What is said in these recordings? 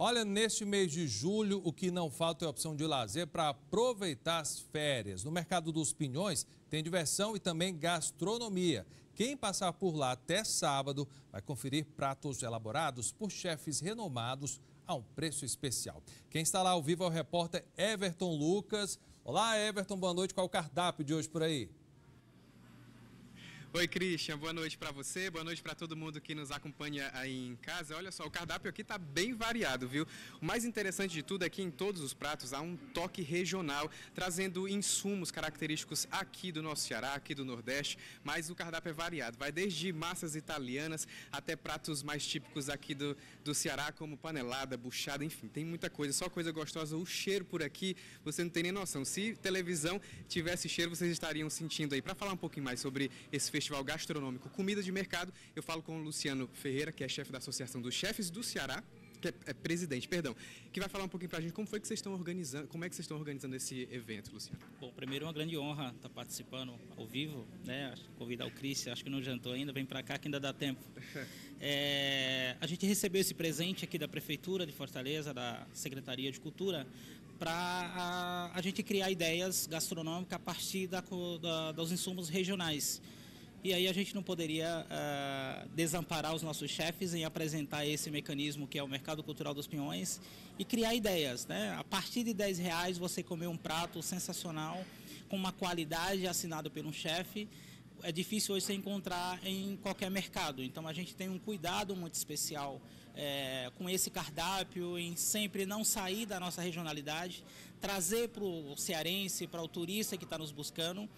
Olha, neste mês de julho, o que não falta é opção de lazer para aproveitar as férias. No Mercado dos Pinhões tem diversão e também gastronomia. Quem passar por lá até sábado vai conferir pratos elaborados por chefes renomados a um preço especial. Quem está lá ao vivo é o repórter Everton Lucas. Olá, Everton, boa noite. Qual é o cardápio de hoje por aí? Oi, Christian, boa noite para você, boa noite para todo mundo que nos acompanha aí em casa. Olha só, o cardápio aqui está bem variado, viu? O mais interessante de tudo é que em todos os pratos há um toque regional, trazendo insumos característicos aqui do nosso Ceará, aqui do Nordeste, mas o cardápio é variado. Vai desde massas italianas até pratos mais típicos aqui do, do Ceará, como panelada, buchada, enfim, tem muita coisa, só coisa gostosa. O cheiro por aqui, você não tem nem noção. Se televisão tivesse cheiro, vocês estariam sentindo aí. Para falar um pouquinho mais sobre esse festival gastronômico Comida de Mercado. Eu falo com o Luciano Ferreira, que é chefe da Associação dos Chefes do Ceará, que é, é, presidente, perdão, que vai falar um pouquinho para a gente como foi que vocês estão organizando, como é que vocês estão organizando esse evento, Luciano? Bom, primeiro é uma grande honra estar participando ao vivo, né? Convidar o Cris, acho que não jantou ainda, vem para cá que ainda dá tempo. É, a gente recebeu esse presente aqui da prefeitura de Fortaleza, da Secretaria de Cultura, para a, a, gente criar ideias gastronômicas a partir da, da, dos insumos regionais. E aí a gente não poderia uh, desamparar os nossos chefes em apresentar esse mecanismo que é o mercado cultural dos pinhões e criar ideias. Né? A partir de 10 reais você comer um prato sensacional, com uma qualidade assinado por um chefe, é difícil hoje você encontrar em qualquer mercado. Então a gente tem um cuidado muito especial é, com esse cardápio, em sempre não sair da nossa regionalidade, trazer para o cearense, para o turista que está nos buscando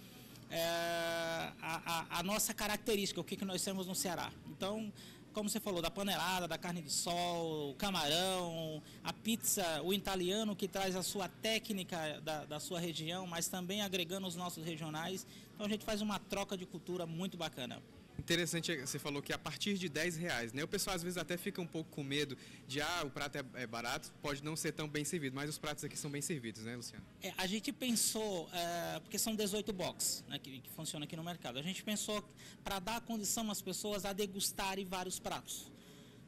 é, a, a, a, nossa característica, o que, que nós temos no Ceará. Então, como você falou, da panelada, da carne de sol, o camarão, a pizza, o italiano que traz a sua técnica da, da sua região, mas também agregando os nossos regionais. Então a gente faz uma troca de cultura muito bacana. Interessante, você falou que a partir de 10 reais, né? O pessoal às vezes até fica um pouco com medo de, ah, o prato é, é barato, pode não ser tão bem servido, mas os pratos aqui são bem servidos, né, Luciano? É, a gente pensou, é, porque são 18 boxes né, que, que funcionam aqui no mercado, a gente pensou para dar condição às pessoas a degustarem vários pratos.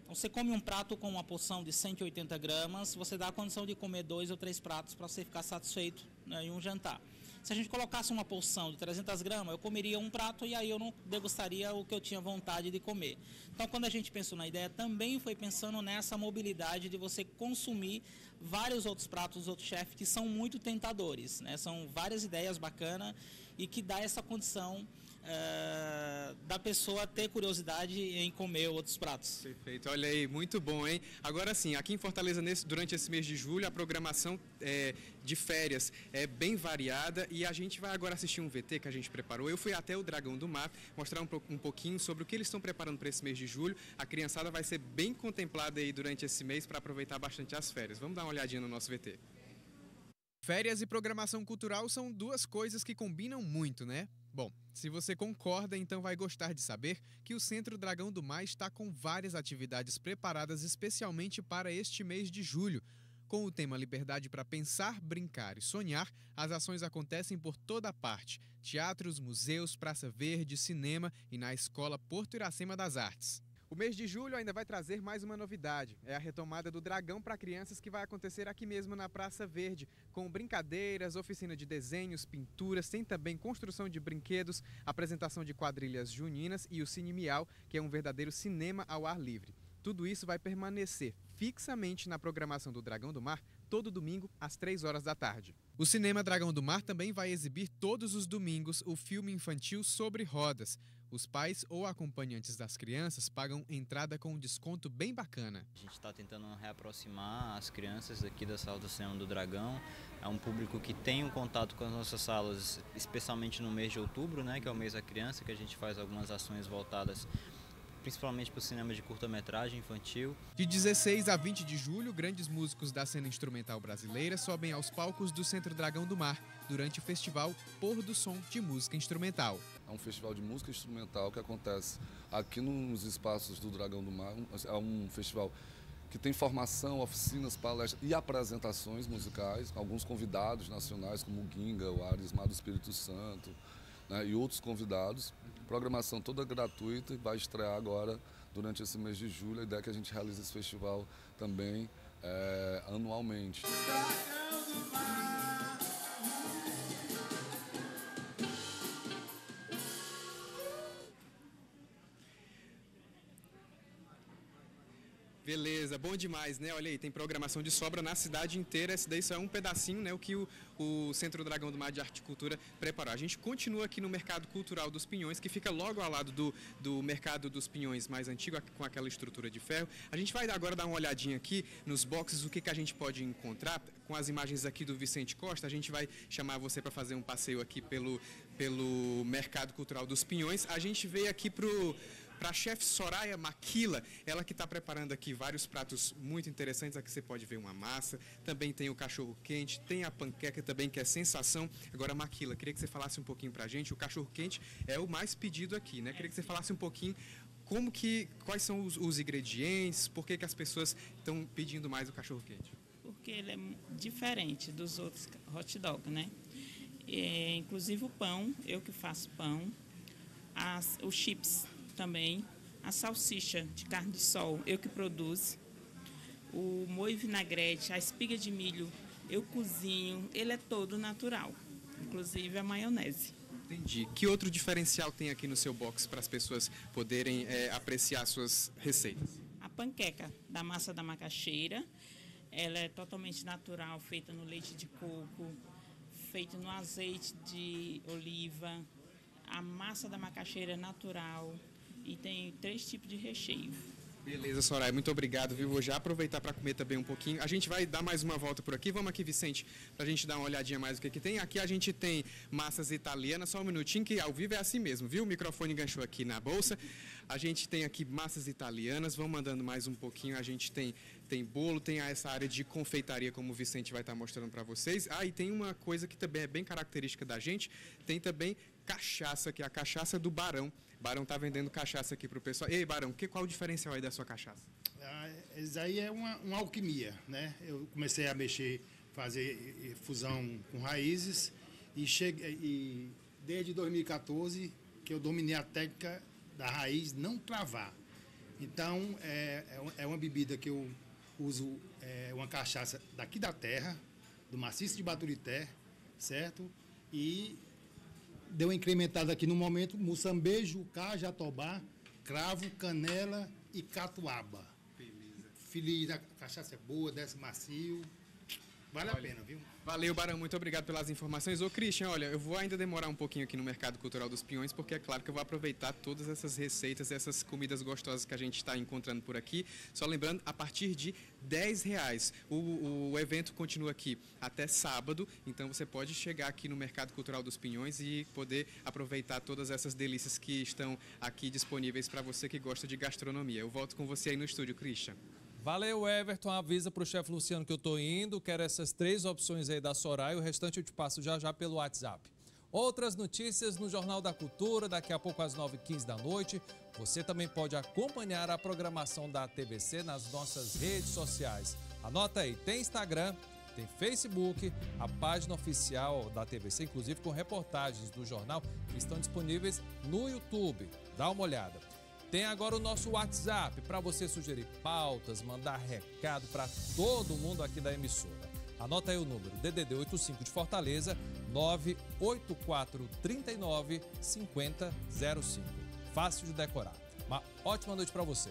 Então, você come um prato com uma porção de 180 gramas, você dá a condição de comer dois ou três pratos para você ficar satisfeito né, em um jantar. Se a gente colocasse uma porção de 300 gramas, eu comeria um prato e aí eu não degustaria o que eu tinha vontade de comer. Então, quando a gente pensou na ideia, também foi pensando nessa mobilidade de você consumir vários outros pratos, outros chefes que são muito tentadores. Né? São várias ideias bacanas e que dá essa condição é, da pessoa ter curiosidade em comer outros pratos. Perfeito, olha aí, muito bom, hein? Agora sim, aqui em Fortaleza, nesse, durante esse mês de julho, a programação é, de férias é bem variada e a gente vai agora assistir um VT que a gente preparou. Eu fui até o Dragão do Mar mostrar um, um pouquinho sobre o que eles estão preparando para esse mês de julho. A criançada vai ser bem contemplada aí durante esse mês para aproveitar bastante as férias. Vamos dar uma olhadinha no nosso VT. Férias e programação cultural são duas coisas que combinam muito, né? Bom, se você concorda, então vai gostar de saber que o Centro Dragão do Mar está com várias atividades preparadas especialmente para este mês de julho. Com o tema Liberdade para Pensar, Brincar e Sonhar, as ações acontecem por toda parte: teatros, museus, Praça Verde, cinema e na Escola Porto Iracema das Artes. O mês de julho ainda vai trazer mais uma novidade. É a retomada do Dragão para Crianças que vai acontecer aqui mesmo na Praça Verde, com brincadeiras, oficina de desenhos, pinturas, tem também construção de brinquedos, apresentação de quadrilhas juninas e o Cine Miau, que é um verdadeiro cinema ao ar livre. Tudo isso vai permanecer fixamente na programação do Dragão do Mar todo domingo às 3 horas da tarde. O Cinema Dragão do Mar também vai exibir todos os domingos o filme infantil Sobre Rodas. Os pais ou acompanhantes das crianças pagam entrada com um desconto bem bacana. A gente está tentando reaproximar as crianças aqui da sala do Cinema do Dragão. É um público que tem um contato com as nossas salas, especialmente no mês de outubro, né, que é o mês da criança, que a gente faz algumas ações voltadas principalmente para o cinema de curta-metragem infantil. De 16 a 20 de julho, grandes músicos da cena instrumental brasileira sobem aos palcos do Centro Dragão do Mar durante o festival Pôr do Som de Música Instrumental. É um festival de música instrumental que acontece aqui nos espaços do Dragão do Mar. É um festival que tem formação, oficinas, palestras e apresentações musicais, alguns convidados nacionais como o Ginga, o Arismar do Espírito Santo, né, e outros convidados. Programação toda gratuita e vai estrear agora durante esse mês de julho. A ideia é que a gente realize esse festival também é, anualmente. Beleza, bom demais, né? Olha aí, tem programação de sobra na cidade inteira. Esse daí só é um pedacinho, né? O que o, o Centro Dragão do Mar de Arte e Cultura preparou. A gente continua aqui no Mercado Cultural dos Pinhões, que fica logo ao lado do, do Mercado dos Pinhões mais antigo, com aquela estrutura de ferro. A gente vai agora dar uma olhadinha aqui nos boxes, o que, que a gente pode encontrar. Com as imagens aqui do Vicente Costa, a gente vai chamar você para fazer um passeio aqui pelo, pelo Mercado Cultural dos Pinhões. A gente veio aqui pro para a chefe Soraya Maquila, ela que está preparando aqui vários pratos muito interessantes. Aqui você pode ver uma massa, também tem o cachorro quente, tem a panqueca também, que é sensação. Agora, Maquila, queria que você falasse um pouquinho para a gente. O cachorro quente é o mais pedido aqui, né? Queria que você falasse um pouquinho como que, quais são os, os ingredientes, por que, que as pessoas estão pedindo mais o cachorro quente? Porque ele é diferente dos outros hot dog, né? É, inclusive o pão, eu que faço pão, as, os chips também. A salsicha de carne de sol, eu que produzo. O molho vinagrete, a espiga de milho, eu cozinho. Ele é todo natural, inclusive a maionese. Entendi. Que outro diferencial tem aqui no seu box para as pessoas poderem é, apreciar suas receitas? A panqueca da massa da macaxeira. Ela é totalmente natural, feita no leite de coco, feita no azeite de oliva. A massa da macaxeira é natural, e tem três tipos de recheio. Beleza, Soraya, muito obrigado, viu? Vou já aproveitar para comer também um pouquinho. A gente vai dar mais uma volta por aqui. Vamos aqui, Vicente, para a gente dar uma olhadinha mais o que, que tem. Aqui a gente tem massas italianas, só um minutinho, que ao vivo é assim mesmo, viu? O microfone enganchou aqui na bolsa. A gente tem aqui massas italianas, vamos mandando mais um pouquinho. A gente tem, tem bolo, tem essa área de confeitaria, como o Vicente vai estar mostrando para vocês. Ah, e tem uma coisa que também é bem característica da gente, tem também cachaça, que é a cachaça do Barão. Barão tá vendendo cachaça aqui para o pessoal. Ei, Barão, que, qual o diferencial aí da sua cachaça? Ah, isso aí é uma, uma, alquimia, né? Eu comecei a mexer, fazer fusão com raízes e, cheguei, e desde 2014 que eu dominei a técnica da raiz não travar. Então, é, é uma bebida que eu uso, é uma cachaça daqui da terra, do maciço de Baturité, certo? E deu uma incrementada aqui no momento, moçambejo, cá, jatobá, cravo, canela e catuaba. Beleza. Feliz, a cachaça é boa, desce macio. Vale Olha, a pena, viu? Valeu, Barão. Muito obrigado pelas informações. Ô, Christian, olha, eu vou ainda demorar um pouquinho aqui no Mercado Cultural dos Pinhões, porque é claro que eu vou aproveitar todas essas receitas, essas comidas gostosas que a gente está encontrando por aqui. Só lembrando, a partir de 10 reais. O, o evento continua aqui até sábado, então você pode chegar aqui no Mercado Cultural dos Pinhões e poder aproveitar todas essas delícias que estão aqui disponíveis para você que gosta de gastronomia. Eu volto com você aí no estúdio, Christian. Valeu, Everton. Avisa para o chefe Luciano que eu estou indo. Quero essas três opções aí da Soraya. O restante eu te passo já já pelo WhatsApp. Outras notícias no Jornal da Cultura, daqui a pouco às 9h15 da noite. Você também pode acompanhar a programação da TVC nas nossas redes sociais. Anota aí, tem Instagram, tem Facebook, a página oficial da TVC, inclusive com reportagens do jornal que estão disponíveis no YouTube. Dá uma olhada. Tem agora o nosso WhatsApp para você sugerir pautas, mandar recado para todo mundo aqui da emissora. Anota aí o número DDD 85 de Fortaleza 98439 5005. Fácil de decorar. Uma ótima noite para você.